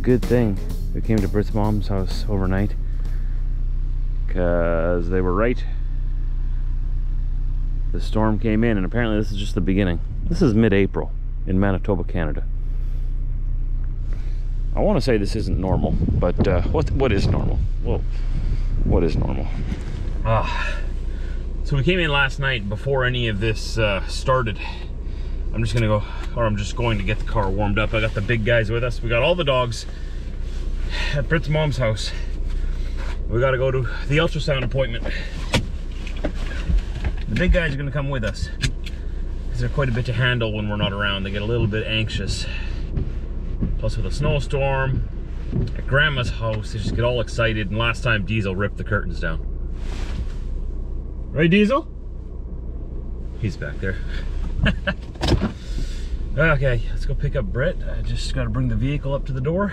good thing we came to Brit's mom's house overnight because they were right. The storm came in and apparently this is just the beginning. This is mid-April in Manitoba, Canada. I want to say this isn't normal, but uh, what what is normal? Well, what is normal? Ah, so we came in last night before any of this uh, started. I'm just gonna go, or I'm just going to get the car warmed up. I got the big guys with us. We got all the dogs at Brit's mom's house. We got to go to the ultrasound appointment. The big guys are gonna come with us because they're quite a bit to handle when we're not around. They get a little bit anxious. Plus with a snowstorm, at grandma's house, they just get all excited. And last time Diesel ripped the curtains down. Right, Diesel? He's back there. okay, let's go pick up Brit. I just got to bring the vehicle up to the door.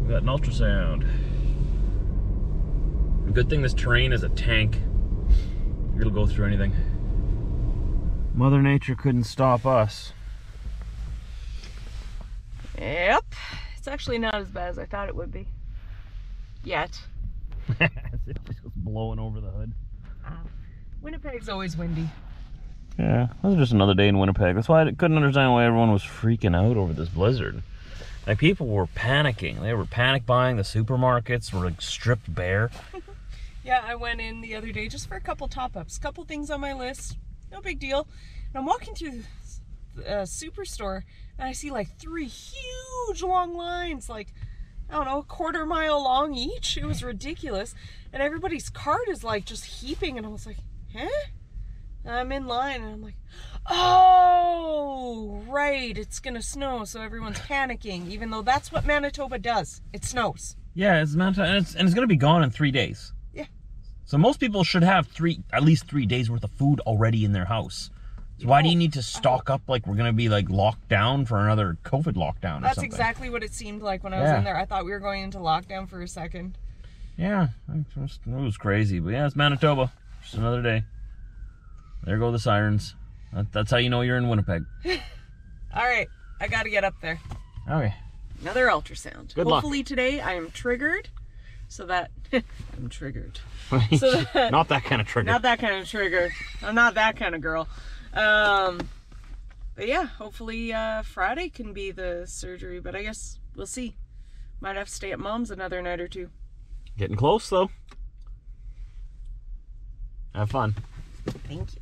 We've got an ultrasound. Good thing this terrain is a tank. It'll go through anything. Mother Nature couldn't stop us. Yep. It's actually not as bad as I thought it would be. Yet. it's just blowing over the hood. Ah. Winnipeg's always windy. Yeah, this was just another day in Winnipeg. That's why I couldn't understand why everyone was freaking out over this blizzard. Like people were panicking. They were panic buying. The supermarkets were like stripped bare. Yeah, I went in the other day just for a couple top ups, couple things on my list, no big deal. And I'm walking through the uh, superstore and I see like three huge long lines, like I don't know, a quarter mile long each. It was ridiculous, and everybody's cart is like just heaping, and I was like, huh? I'm in line and I'm like, oh, right, it's gonna snow, so everyone's panicking, even though that's what Manitoba does. It snows. Yeah, it's Manitoba, and it's, and it's gonna be gone in three days. Yeah. So most people should have three, at least three days worth of food already in their house. So why do you need to stock up like we're gonna be like locked down for another COVID lockdown or That's exactly what it seemed like when I was Yeah. in there. I thought we were going into lockdown for a second. Yeah, it was, it was crazy, but yeah, it's Manitoba. Just another day. There go the sirens. That's how you know you're in Winnipeg. All right, I got to get up there. Okay. Another ultrasound. Good luck. Hopefully today I am triggered, so that I'm triggered. So that, Not that kind of trigger. not that kind of trigger. I'm not that kind of girl. Um, but yeah, hopefully uh, Friday can be the surgery. But I guess we'll see. Might have to stay at mom's another night or two. Getting close though. Have fun. Thank you.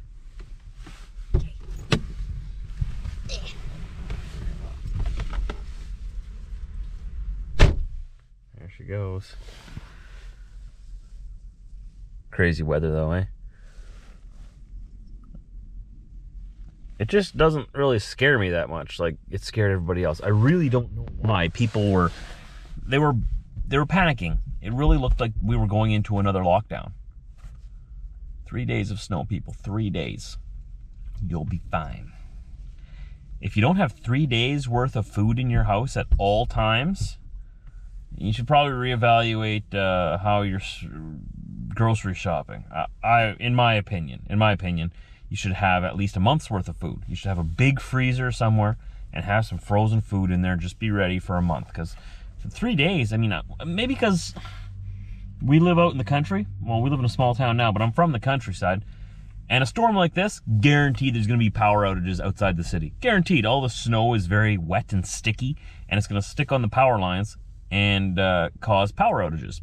Goes. Crazy weather though, eh? It just doesn't really scare me that much. Like it scared everybody else. I really don't know why people were they were they were panicking. It really looked like we were going into another lockdown. 3 days of snow, people. 3 days. You'll be fine. If you don't have 3 days worth of food in your house at all times, you should probably reevaluate uh, how you're grocery shopping. I, I, in my opinion, in my opinion, you should have at least a month's worth of food. You should have a big freezer somewhere and have some frozen food in there. Just be ready for a month because three days. I mean, uh, maybe because we live out in the country. Well, we live in a small town now, but I'm from the countryside. And a storm like this, guaranteed there's going to be power outages outside the city. Guaranteed. All the snow is very wet and sticky, and it's going to stick on the power lines and uh, cause power outages.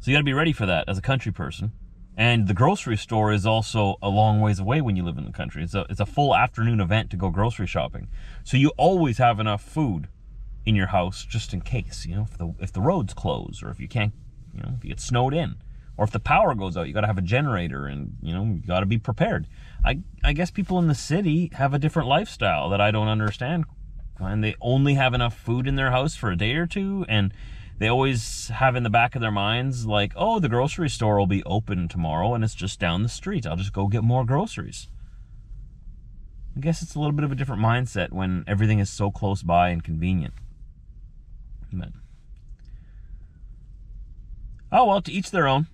So you got to be ready for that as a country person. And the grocery store is also a long ways away when you live in the country. It's a, it's a full afternoon event to go grocery shopping. So you always have enough food in your house just in case, you know, if the if the roads close or if you can't, you know, if you get snowed in or if the power goes out, you got to have a generator and, you know, you got to be prepared. I I guess people in the city have a different lifestyle that I don't understand. Uh, and they only have enough food in their house for a day or two and they always have in the back of their minds like, "Oh, the grocery store will be open tomorrow and it's just down the street. I'll just go get more groceries." I guess it's a little bit of a different mindset when everything is so close by and convenient. But oh well, to each their own.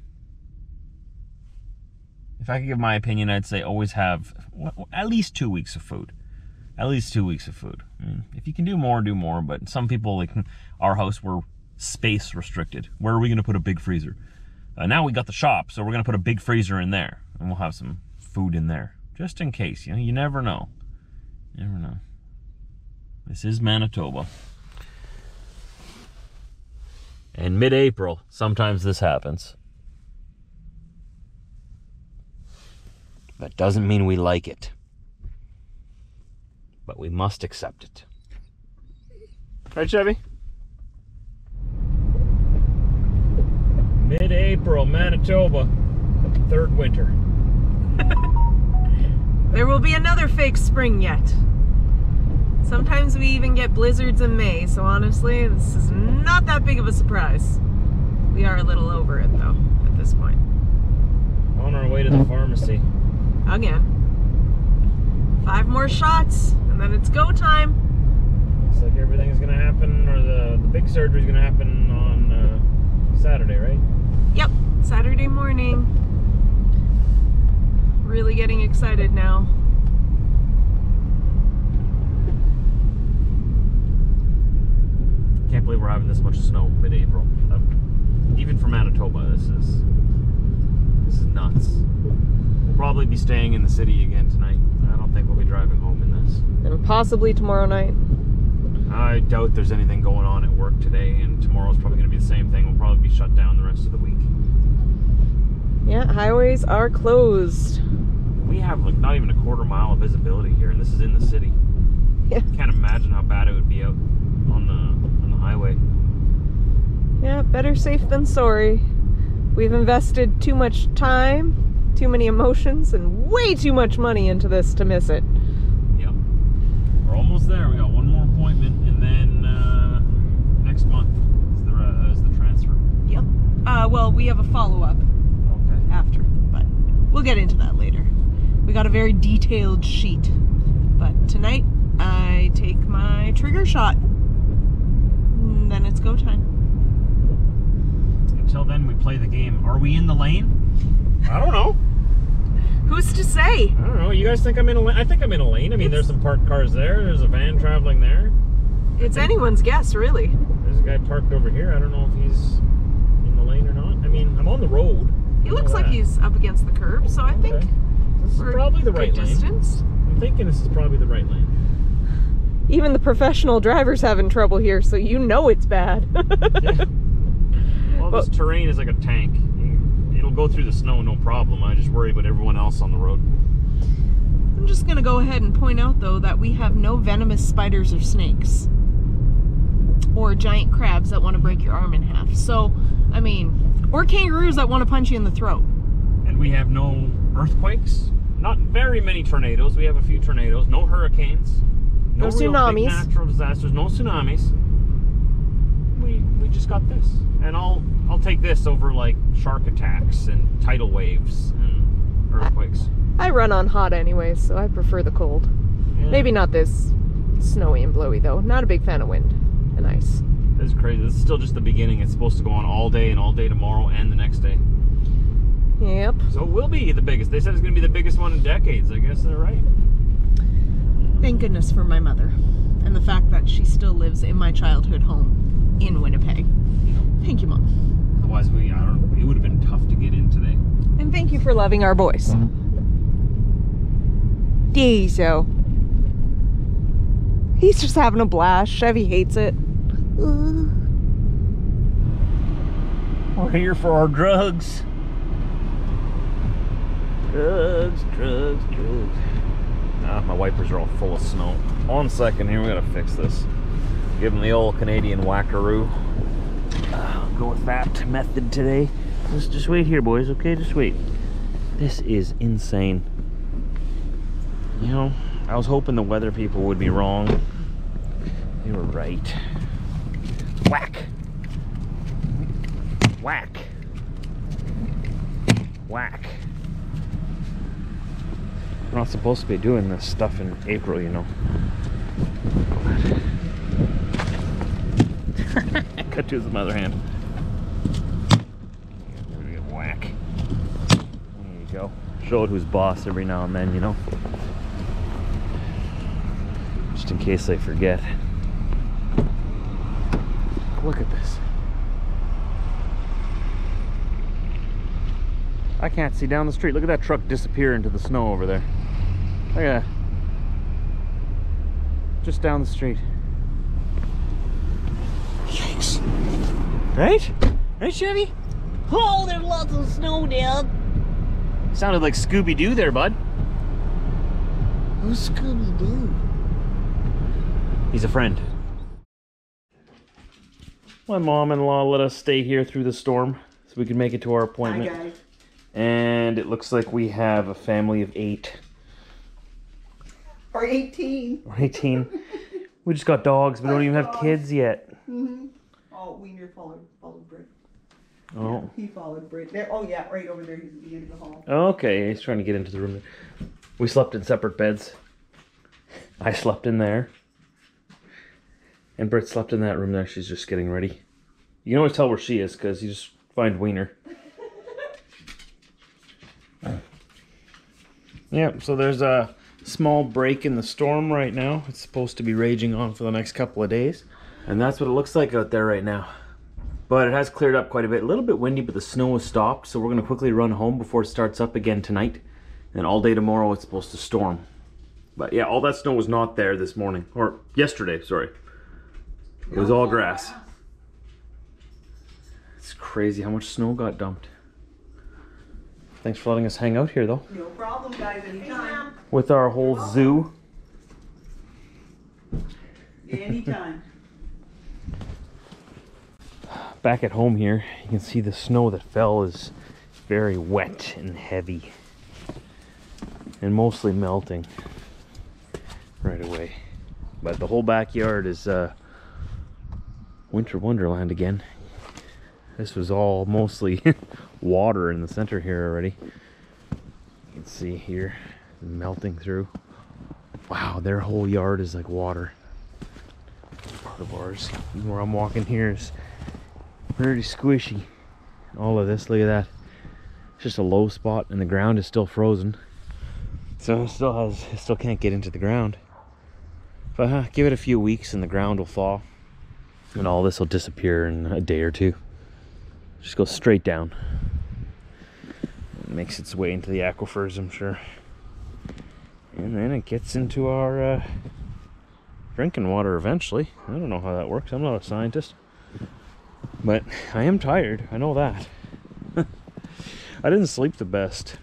If I could give my opinion, I'd say always have at least two weeks of food. At least two weeks of food. If you can do more, do more. But some people, like our house, we're space restricted. Where are we going to put a big freezer? Uh, now we got the shop, so we're going to put a big freezer in there, and we'll have some food in there just in case. You know, you never know. You never know. This is Manitoba. And mid-April, sometimes this happens. That doesn't mean we like it. But we must accept it. Right, Chevy? Mid-April, Manitoba. Third winter. There will be another fake spring yet. Sometimes we even get blizzards in May, so honestly, this is not that big of a surprise. We are a little over it though, at this point. On our way to the pharmacy. Again. Five more shots, and then it's go time. Looks like everything's gonna happen, or the, the big surgery's gonna happen on uh, Saturday, right? Yep, Saturday morning. Really getting excited now. Can't believe we're having this much snow mid-April. Um, even for Manitoba, this is this is nuts. We'll probably be staying in the city again tonight. I don't think we'll be driving home in this. And possibly tomorrow night. I doubt there's anything going on at work today, and tomorrow's probably going to be the same thing. We'll probably be shut down the rest of the week. Yeah, highways are closed. We have like not even a quarter mile of visibility here, and this is in the city. Yeah. Can't imagine how bad it would be out on the on the highway. Yeah, better safe than sorry. We've invested too much time, too many emotions, and way too much money into this to miss it. Yep. We're almost there. We got one more appointment, and then uh, next month is the uh, is the transfer. Yep. Uh, well, we have a follow up Okay. after, but we'll get into that later. We got a very detailed sheet. But tonight, I take my trigger shot. And then it's go time. Until then, we play the game. Are we in the lane? I don't know. Who's to say? I don't know. You guys think I'm in a lane? I think I'm in a lane. I mean, there's some parked cars there. There's a van traveling there. It's anyone's guess, really. There's a guy parked over here. I don't know if he's in the lane or not. I mean, I'm on the road. He looks like that. he's up against the curb, so I think This is probably the good right lane. I'm thinking this is probably the right lane. Even the professional driver's having trouble here, so you know it's bad. Well, this terrain is like a tank. Go through the snow, no problem. I just worry about everyone else on the road. I'm just gonna go ahead and point out though that we have no venomous spiders or snakes. Or giant crabs that want to break your arm in half. So, I mean, or kangaroos that want to punch you in the throat. And we have no earthquakes. Not very many tornadoes. We have a few tornadoes. No hurricanes. No big tsunamis. natural disasters. No tsunamis. We we just got this, and I'll I'll take this over like shark attacks and tidal waves and earthquakes. I run on hot anyway, so I prefer the cold. Yeah, Maybe not this snowy and blowy though. Not a big fan of wind and ice. This is crazy. This is still just the beginning. It's supposed to go on all day and all day tomorrow and the next day. Yep. So it will be the biggest. They said it's going to be the biggest one in decades. I guess they're right. Thank goodness for my mother and the fact that she still lives in my childhood home in Winnipeg. Thank you, Mom. Otherwise, we I don't. It would have been tough to get in today. And thank you for loving our boys. Diesel. He's just having a blast. Chevy hates it. We're here for our drugs. Drugs, drugs, drugs. Ah, my wipers are all full of snow. One second here, we gotta fix this. Give him the old Canadian wackaroo. Go with that method today. Let's just wait here, boys. Okay, just wait. This is insane. You know, I was hoping the weather people would be wrong. They were right. Whack. Whack. Whack. We're not supposed to be doing this stuff in April, you know. Cut to his other hand. There we go. Whack. There you. Show it who's boss every now and then, you know. just in case I forget. Look at this. I can't see down the street. Look at that truck disappear into the snow over there. Look at that. Just down the street. Yikes. Right? Right, Chevy? Oh, there's lots of snow, Dad. Sounded like Scooby Doo there, bud. Who's Scooby Doo? He's a friend. My mom-in-law let us stay here through the storm so we could make it to our appointment. guys. And it looks like we have a family of eight Or 18. or 18. we just got dogs. We don't even have kids yet. Oh, Wiener followed, followed Britt. Oh. He followed Britt. There, oh yeah, right over there. He's at the end of the hall. Okay, he's trying to get into the room. We slept in separate beds. I slept in there. And Britt slept in that room there. She's just getting ready. You can always tell where she is because you just find Wiener. yeah, so there's a small break in the storm right now. It's supposed to be raging on for the next couple of days. And that's what it looks like out there right now. But it has cleared up quite a bit. A little bit windy, but the snow has stopped. So we're going to quickly run home before it starts up again tonight. And all day tomorrow it's supposed to storm. But yeah, all that snow was not there this morning. Or yesterday, sorry. It was all grass. It's crazy how much snow got dumped. Thanks for letting us hang out here though. No problem, guys. Anytime. With our whole zoo. Anytime. Back at home here, you can see the snow that fell is very wet and heavy. And mostly melting right away. But the whole backyard is uh, winter wonderland again. This was all mostly water in the center here already. You can see here melting through. Wow, their whole yard is like water. Part of ours, where I'm walking here is pretty squishy. All of this, look at that. It's just a low spot and the ground is still frozen. So it still has, it still can't get into the ground. But uh, give it a few weeks and the ground will thaw. And all this will disappear in a day or two. Just go straight down. It makes its way into the aquifers, I'm sure. And then it gets into our uh, drinking water eventually. I don't know how that works. I'm not a scientist. But I am tired. I know that. I didn't sleep the best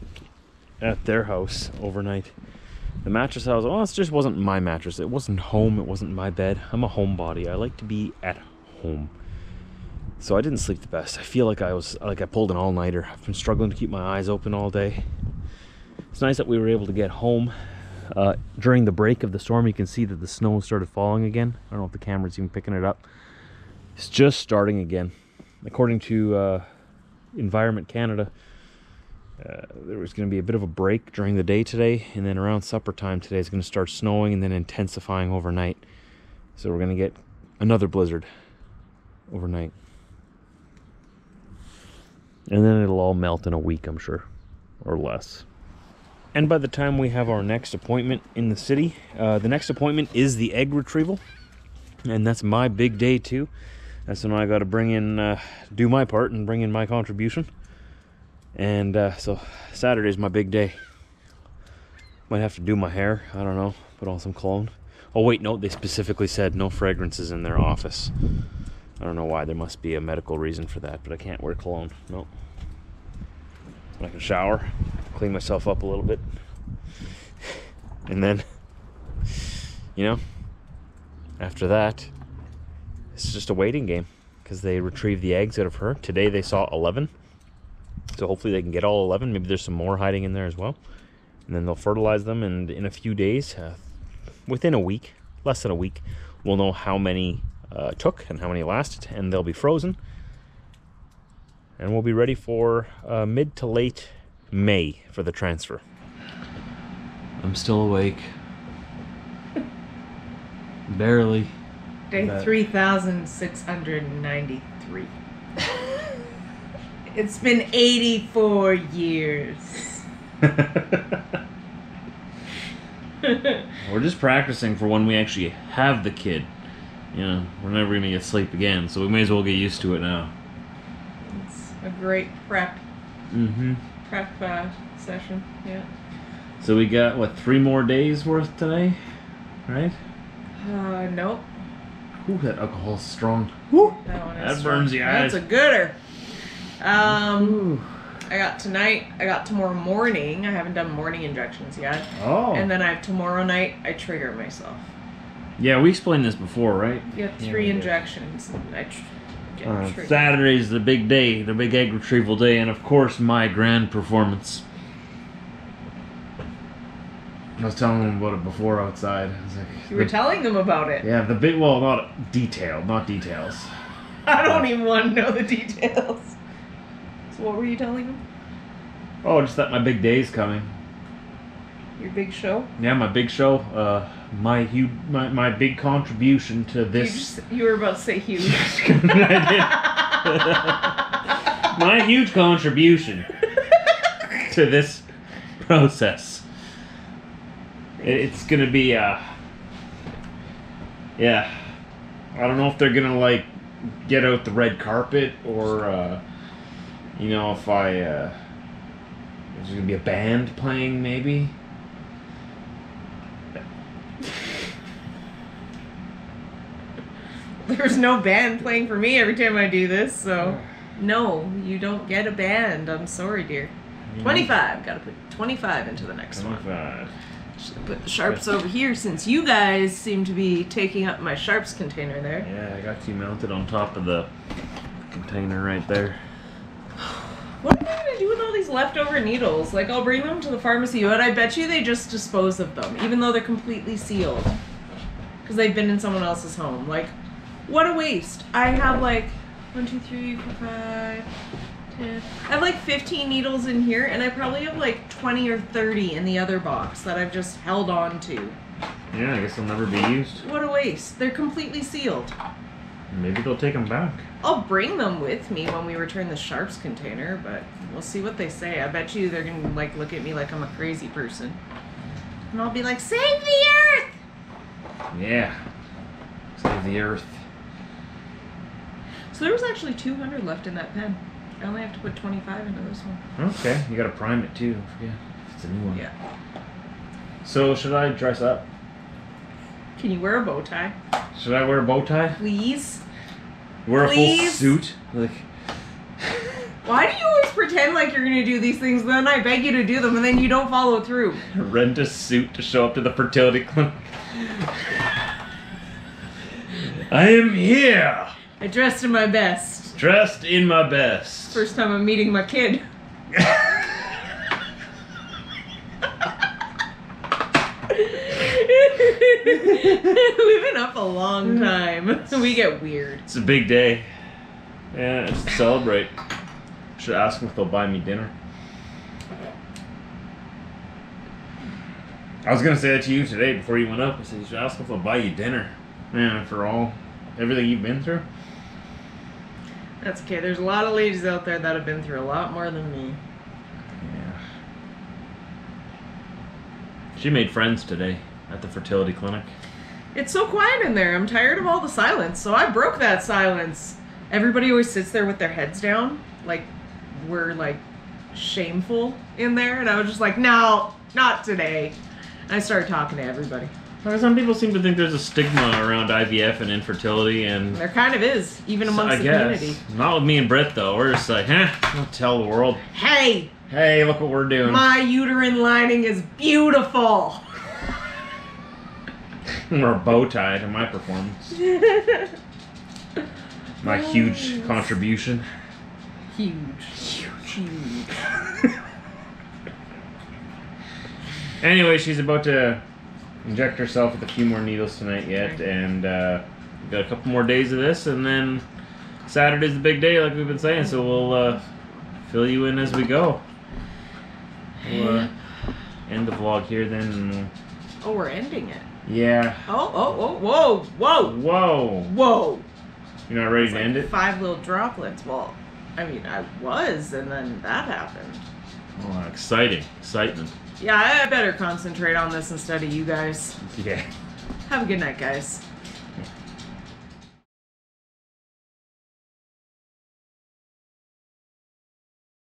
at their house overnight. The mattress I was well, it just wasn't my mattress. It wasn't home. It wasn't my bed. I'm a homebody. I like to be at home. So I didn't sleep the best. I feel like I was like I pulled an all-nighter. I've been struggling to keep my eyes open all day. It's nice that we were able to get home. Uh, during the break of the storm, you can see that the snow started falling again. I don't know if the camera's even picking it up. It's just starting again. According to uh, Environment Canada, uh, there was going to be a bit of a break during the day today, and then around supper time today, it's going to start snowing and then intensifying overnight. So we're going to get another blizzard overnight. And then it'll all melt in a week, I'm sure, or less. And by the time we have our next appointment in the city, uh, the next appointment is the egg retrieval. And that's my big day too. That's when I got to bring in, uh, do my part and bring in my contribution. And uh, so Saturday's my big day. Might have to do my hair. I don't know. Put on some cologne. Oh wait, no. They specifically said no fragrances in their office. I don't know why. There must be a medical reason for that, but I can't wear cologne. Nope. I can shower, clean myself up a little bit, and then, you know, after that, it's just a waiting game because they retrieve the eggs out of her. Today they saw 11. So hopefully they can get all 11. Maybe there's some more hiding in there as well. And then they'll fertilize them, and in a few days, uh, within a week, less than a week, we'll know how many uh, took and how many lasted, and they'll be frozen. And we'll be ready for uh, mid to late May for the transfer. I'm still awake. Barely. Day But- 3693. it's been 84 years. We're just practicing for when we actually have the kid. You know, we're never gonna get sleep again, so we may as well get used to it now. it's a great prep Mm-hmm. prep uh, session. Yeah. So we got what three more days worth today, right? Uh, nope. Ooh, that alcohol's strong. That That strong. burns the eyes. That's a gooder. Um, Ooh. I got tonight. I got tomorrow morning. I haven't done morning injections yet. Oh. And then I have tomorrow night. I trigger myself. yeah, we explained this before, right? Get Yeah, three we did. injections. And I tr- get Uh, triggered. Saturday's the big day, the big egg retrieval day, and of course my grand performance. I was telling them about it before outside. Like, You were the- telling them about it. yeah, the big well, not detail, not details. I don't even want to know the details. So what were you telling them? Oh, just that my big day's coming. Your big show? Yeah, my big show. Uh, my huge, my, my big contribution to this. you were about to say huge. my huge contribution to this process. It- It's gonna be uh yeah. I don't know if they're gonna like get out the red carpet or uh you know if I uh there's gonna be a band playing maybe. There's no band playing for me every time I do this, so no, you don't get a band. I'm sorry, dear. 25. Gotta put 25 into the next one. 25. Should put the sharps over here since you guys seem to be taking up my sharps container there. Yeah, I got you mounted on top of the container right there. What am I gonna do with all these leftover needles? Like, I'll bring them to the pharmacy, but I bet you they just dispose of them, even though they're completely sealed. Because they've been in someone else's home. Like, what a waste. I have like one, two, three, four, five, I have like 15 needles in here, and I probably have like 20 or 30 in the other box that I've just held on to. Yeah, I guess they'll never be used. What a waste. They're completely sealed. Maybe they'll take them back. I'll bring them with me when we return the sharps container, but we'll see what they say. I bet you they're gonna like look at me like I'm a crazy person. And I'll be like, save the earth! Yeah. Save the earth. So there was actually 200 left in that pen. I only have to put 25 into this one. Okay, you gotta prime it too. Yeah, it's a new one. Yeah. So should I dress up? Can you wear a bow tie? Should I wear a bow tie? Please? Wear a full suit? Like Why do you always pretend like you're gonna do these things, and then I beg you to do them, and then you don't follow through? rent a suit to show up to the fertility clinic. I am here, I dressed in my best. Dressed in my best. First time I'm meeting my kid. We've been up a long time. So we get weird. It's a big day. Yeah, it's to celebrate. Should ask them if they'll buy me dinner. I was gonna say that to you today before you went up. I said you should ask them if they'll buy you dinner. Man, after all, everything you've been through. That's okay. There's a lot of ladies out there that have been through a lot more than me. Yeah. She made friends today at the fertility clinic. It's so quiet in there. I'm tired of all the silence, so I broke that silence. Everybody always sits there with their heads down, like we're like shameful in there, and I was just like, no, not today. And I started talking to everybody. Well, Some people seem to think there's a stigma around IVF and infertility, and There kind of is, even amongst I the guess community. not with me and Britt though. We're just like, huh? Don't tell the world. Hey, Hey, look what we're doing. my uterine lining is beautiful. We're a bow tie to my performance. My huge contribution. Huge. Huge. Huge. Anyway, she's about to inject herself with a few more needles tonight yet, and uh, got a couple more days of this, and then Saturday's the big day, like we've been saying. So we'll uh, fill you in as we go. We'll uh, end the vlog here then. And we'll... Oh, we're ending it. Yeah. Oh, oh, oh, whoa, whoa, Whoa. whoa. You're not ready It's to like end it? Five little droplets. Well, I mean, I was, and then that happened. Oh, exciting. Excitement. Yeah, I better concentrate on this instead of you guys. Yeah. Have a good night, guys.